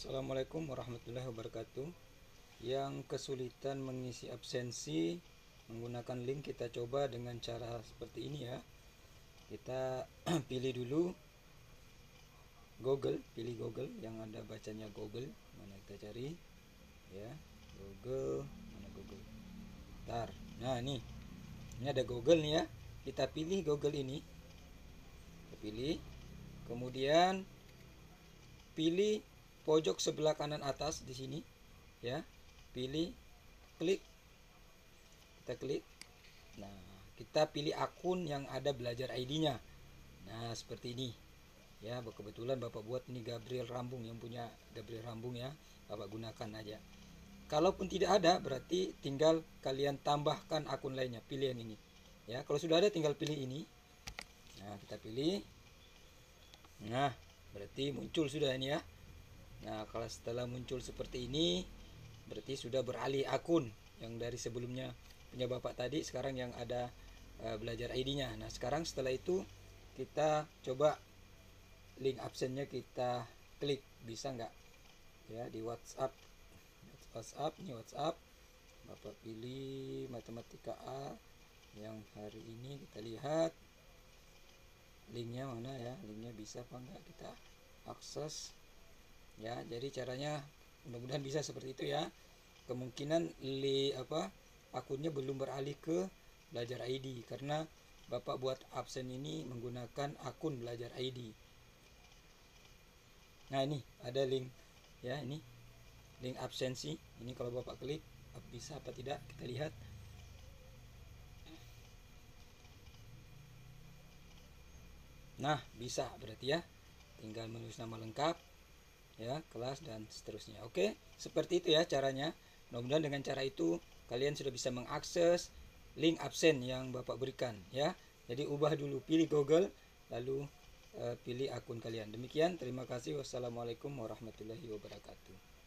Assalamualaikum warahmatullahi wabarakatuh. Yang kesulitan mengisi absensi Menggunakan link kita coba dengan cara seperti ini ya. Kita pilih dulu Google Pilih Google. Yang ada bacanya Google Mana kita cari? Ya Google Mana Google? Ntar Nah ini. Ini ada Google nih ya. Kita pilih Google ini. Kita pilih. Kemudian pilih pojok sebelah kanan atas di sini ya. Pilih klik. Kita klik. Nah kita pilih akun yang ada belajar ID-nya nah seperti ini. Ya kebetulan bapak buat ini Gabriel Rambung yang punya Gabriel Rambung ya. Bapak gunakan aja. Kalaupun tidak ada berarti tinggal kalian tambahkan akun lainnya. Pilih yang ini. Ya kalau sudah ada tinggal pilih ini. Nah kita pilih. Nah berarti muncul sudah ini ya Nah, kalau setelah muncul seperti ini, berarti sudah beralih akun yang dari sebelumnya punya Bapak tadi, sekarang yang ada uh, belajar ID-nya. Nah, sekarang setelah itu kita coba link absennya kita klik, bisa nggak? Ya, di WhatsApp. WhatsApp, ini WhatsApp. Bapak pilih matematika A yang hari ini kita lihat linknya mana ya linknya bisa apa enggak kita akses ya jadi caranya mudah-mudahan bisa seperti itu ya. Kemungkinan li apa akunnya belum beralih ke belajar ID karena bapak buat absen ini menggunakan akun belajar ID nah ini ada link ya ini link absensi. Ini kalau bapak klik bisa apa tidak kita lihat. Nah bisa berarti ya. Tinggal menulis nama lengkap ya kelas dan seterusnya. Oke seperti itu ya caranya. Mudah-mudahan dengan cara itu kalian sudah bisa mengakses link absen yang bapak berikan ya. Jadi ubah dulu pilih Google lalu uh, pilih akun kalian. Demikian terima kasih. Wassalamualaikum warahmatullahi wabarakatuh